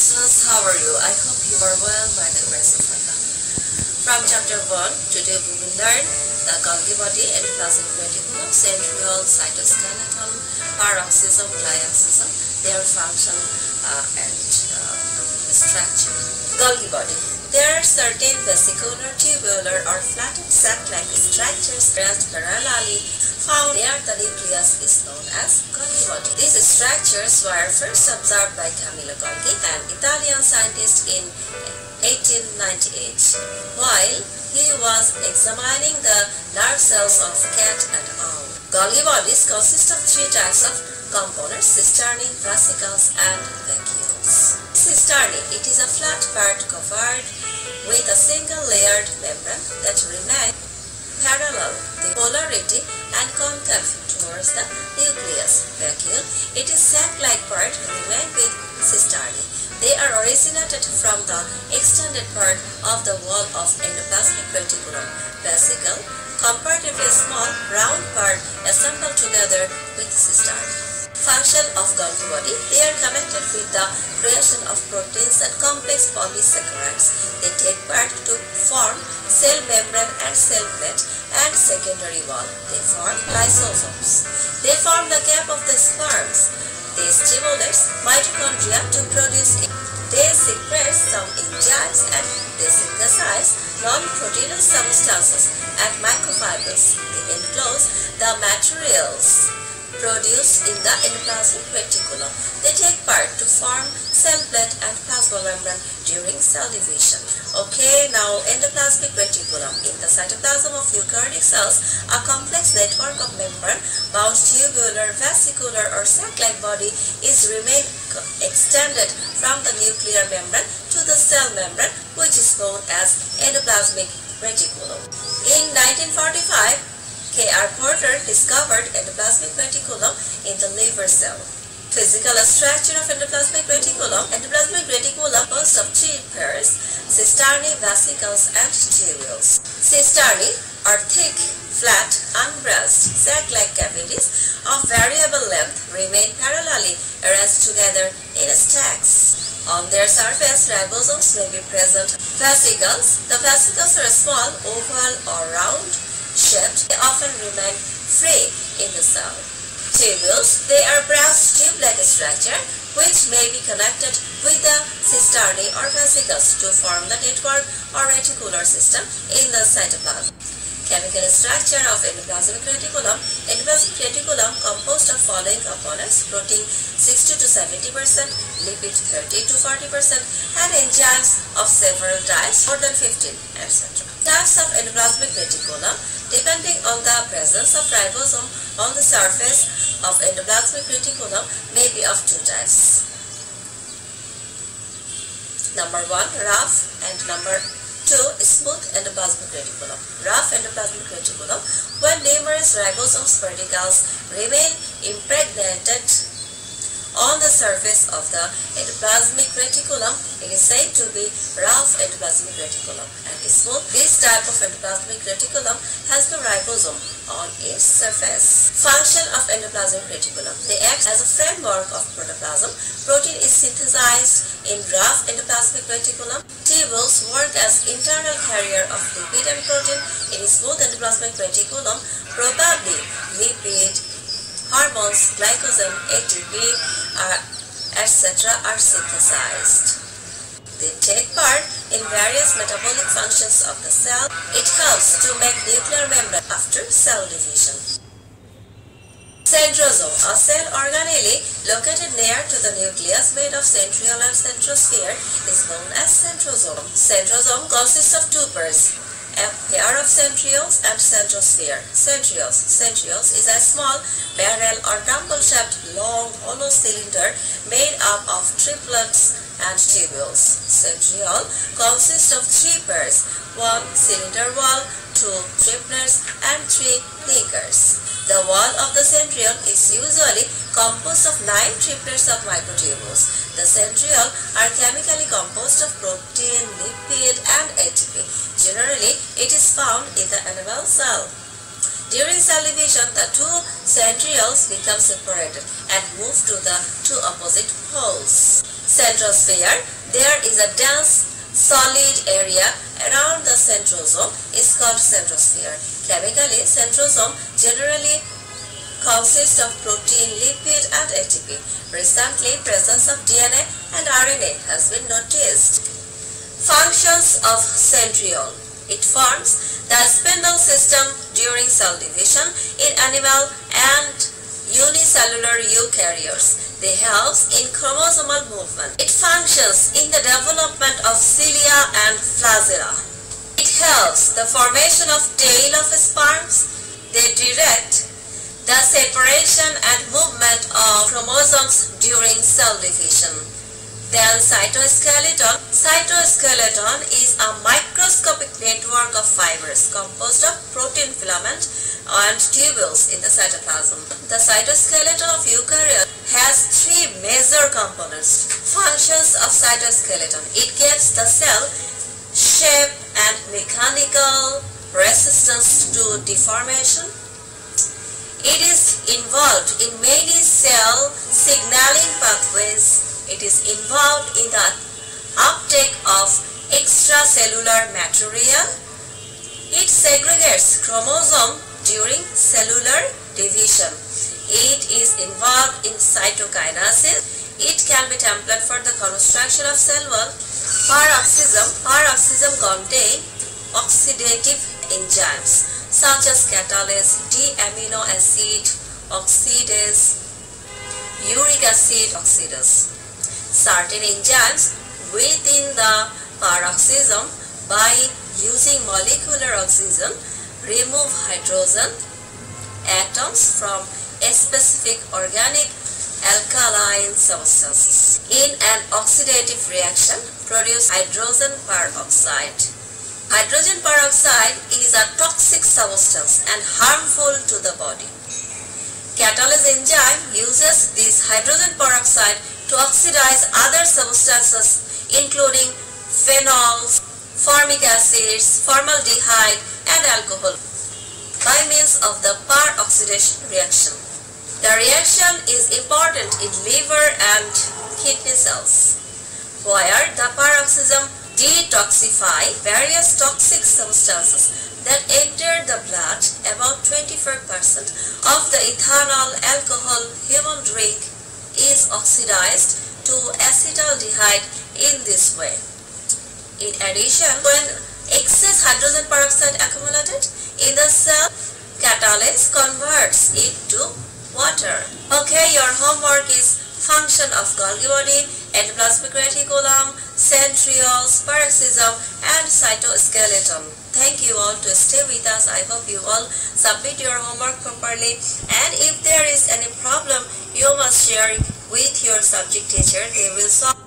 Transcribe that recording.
listeners, how are you? I hope you are well by the grace of Allah. From chapter 1, today we will learn the Golgi body, endoplasmic reticulum, centriole, cytoskeleton, peroxisome, glyoxysome, their function uh, and uh, structure. Golgi body. There are certain vesicular, tubular or flattened sac-like structures rest parallelly found near the nucleus is known as body. These structures were first observed by Camillo Golgi, an Italian scientist in 1898, while he was examining the nerve cells of cat and owl. Golgi bodies consist of three types of components, cisternae, vesicles, and vacuoles. Cisternae, it is a flat part covered with a single layered membrane that remains parallel the polarity and concave towards the nucleus. Vacuole, it is sac-like part remain with cisternae. They are originated from the extended part of the wall of endoplasmic reticulum. Vesicle, comparatively small round part assembled together with cisternae function of Golgi body. They are connected with the creation of proteins and complex polysaccharides. They take part to form cell membrane and cell plate and secondary wall. They form lysosomes. They form the cap of the sperms. They stimulate mitochondria to produce they secrete some enzymes and they synthesize non-proteinous substances and microfibers. They enclose the materials produced in the endoplasmic reticulum. They take part to form cell plate and plasma membrane during cell division. Okay, now endoplasmic reticulum. In the cytoplasm of eukaryotic cells, a complex network of membrane bound tubular, vesicular or sac-like body is remain extended from the nuclear membrane to the cell membrane which is known as endoplasmic reticulum. In 1945, K.R. Porter discovered endoplasmic reticulum in the liver cell. Physical structure of endoplasmic reticulum. Endoplasmic reticulum consists of three pairs, cisternae, vesicles, and tubules. Cisternae are thick, flat, unbranched, sac-like cavities of variable length remain parallelly arranged together in stacks. On their surface, ribosomes may be present. Vesicles. The vesicles are small, oval, or round they often remain free in the cell. Tubules, they are branched tube-like structure which may be connected with the cisternae or vesicles to form the network or reticular system in the cytoplasm. Chemical structure of endoplasmic reticulum. Endoplasmic reticulum composed of following components, protein 60 to 70%, lipid 30 to 40%, and enzymes of several types, more than 15, etc. Types of endoplasmic reticulum on the presence of ribosome on the surface of endoplasmic reticulum may be of two types. Number 1 rough and number 2 smooth endoplasmic reticulum. Rough endoplasmic reticulum when numerous ribosomes particles remain impregnated on the surface of the endoplasmic reticulum, it is said to be rough endoplasmic reticulum. And smooth, this type of endoplasmic reticulum has no ribosome on its surface. Function of endoplasmic reticulum. They act as a framework of protoplasm. Protein is synthesized in rough endoplasmic reticulum. Tubules work as internal carrier of lipid and protein. In smooth endoplasmic reticulum, probably lipid, hormones, glycogen, ATP, uh, etc. are synthesized. They take part in various metabolic functions of the cell. It helps to make nuclear membrane after cell division. Centrosome, a cell organelle located near to the nucleus made of centriole and centrosphere is known as centrosome. Centrosome consists of two pairs, a pair of centrioles and centrosphere. Centrioles. Centrioles is a small barrel or dumbbell-shaped long hollow cylinder made up of triplets and tubules. Centriole consists of three pairs, one cylinder wall, two triplets, and three linkers. The wall of the centriole is usually composed of nine triplets of microtubules. The centriole are chemically composed of protein, lipid, and ATP. Generally, it is found in the animal cell. During cell division, the two centrioles become separated and move to the two opposite poles. Centrosphere, there is a dense solid area around the centrosome is called centrosphere. Chemically, centrosome generally consists of protein, lipid and ATP. Recently, presence of DNA and RNA has been noticed. Functions of centriole. It forms the spindle system during cell division in animal and unicellular eukaryotes. They help in chromosomal movement. It functions in the development of cilia and flagella. It helps the formation of tail of sperms. They direct the separation and movement of chromosomes during cell division. Then cytoskeleton. Cytoskeleton is a microscopic network of fibers composed of protein filament and tubules in the cytoplasm. The cytoskeleton of eukaryote has three major components. Functions of cytoskeleton. It gives the cell shape and mechanical resistance to deformation. It is involved in many cell signaling pathways it is involved in the uptake of extracellular material. It segregates chromosome during cellular division. It is involved in cytokinesis. It can be template for the construction of cell wall. Peroxisome. Peroxisome contain oxidative enzymes such as catalase, D-amino acid oxidase, uric acid oxidase certain enzymes within the peroxisome by using molecular oxygen remove hydrogen atoms from a specific organic alkaline substances. In an oxidative reaction, produce hydrogen peroxide. Hydrogen peroxide is a toxic substance and harmful to the body. Catalase enzyme uses this hydrogen peroxide to oxidize other substances including phenols, formic acids, formaldehyde and alcohol by means of the peroxidation reaction. The reaction is important in liver and kidney cells where the peroxisome detoxify various toxic substances that enter the blood about 24% of the ethanol alcohol human drink is oxidized to acetaldehyde in this way. In addition, when excess hydrogen peroxide accumulated in the cell, catalase converts it to water. Okay, your homework is function of Golgi body, endoplasmic reticulum, centrioles, peroxisome and cytoskeleton. Thank you all to stay with us. I hope you all submit your homework properly and if there is any problem you must share with your subject teacher. They will solve